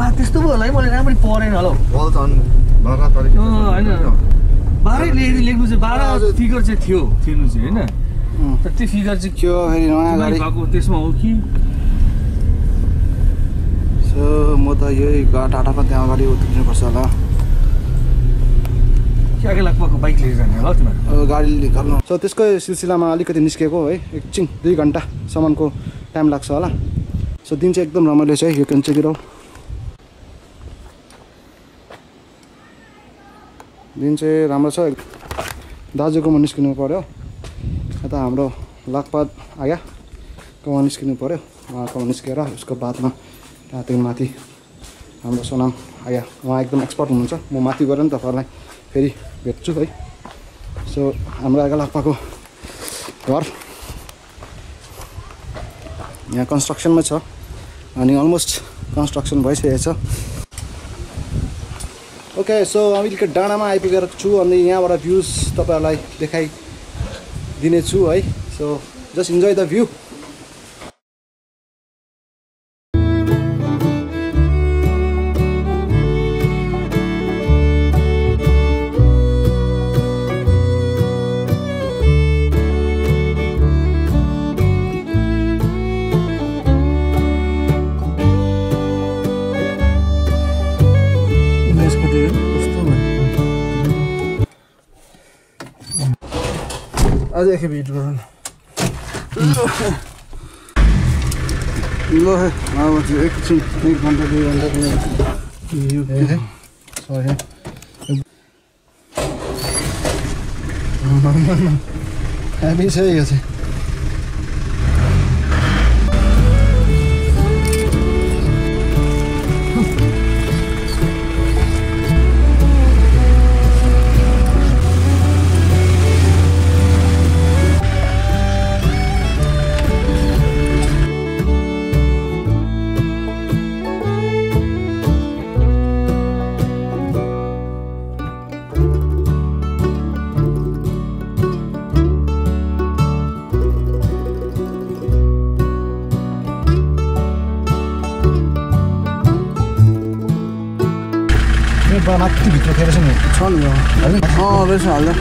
बा त्यस्तो भयो होला है मैले राम्ररी पढेन होला। होइन। बाह्रै लेख्नु चाहिँ बाह्र। फिगर चाहिँ थियो थिएनु चाहिँ होइन। तर त्यो फिगर चाहिँ त्यो फेरि भएको त्यसमा हो कि? सो म त यही टाटाको त्यहाँ अगाडि उत्रिनुपर्छ होला। गाडी निकाल्नु सो त्यसकै सिलसिलामा अलिकति निस्केको है एकछिन दुई घन्टासम्मको टाइम लाग्छ होला। सो दिन चाहिँ एकदम रमाइलो छ है यो क्यान चाहिँ दिन चाहिँ राम्रो छ। दाजुकोमा निस्किनु पऱ्यो यता हाम्रो लाखपात आयाकोमा निस्किनु पऱ्यो उहाँकोमा निस्केर उसको बादमा त्यहाँदेखि माथि हाम्रो सोनाम आया उहाँ एकदम एक्सपर्ट हुनुहुन्छ। म माथि गएर नि तपाईँहरूलाई फेरि भेट्छु है। सो हाम्रो आगा लाक्पाको घर। यहाँ कन्स्ट्रक्सनमै छ। अनि अलमोस्ट कन्स्ट्रक्सन भइसकेको छ। ओके सो अलिकति डाँडामा आइपुगेर छु अनि यहाँबाट भ्युज तपाईँहरूलाई देखाइदिनेछु है so just enjoy the view अझ एकखेप हिट गरौँ ल अब एकछिन एक घन्टा दुई घन्टा हेभी छ है यो चाहिँ यो माथि भित्र फेरि छ नि छ नि अँ रहेछ हाल्दा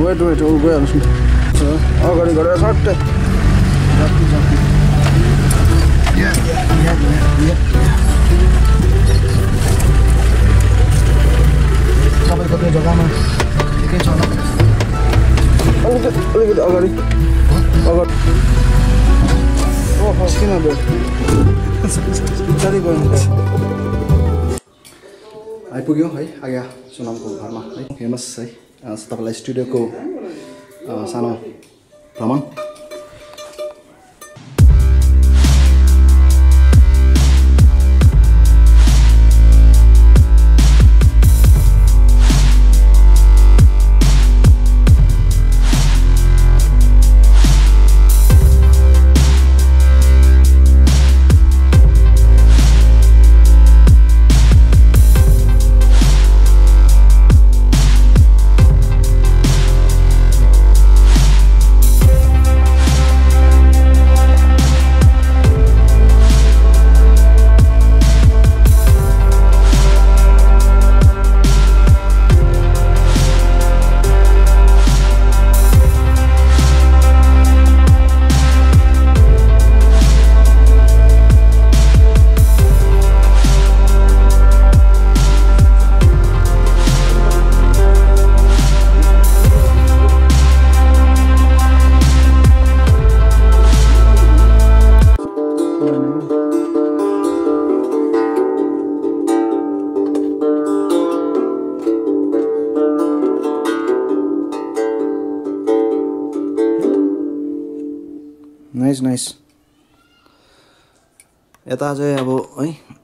वेट वेट ऊ गइहाल्नुहोस् न अगाडि गएर सट्टै तपाईँको त्यो जग्गामा ठिकै छ अलिकति अलिकति अगाडि अगाडि ओहो किन गयो आइपुग्यो है आज्ञा सोनामको घरमा है। फेमस है तपाईँलाई स्टुडियोको सानो भ्रमण। नाइस नाइस यता चाहिँ अब है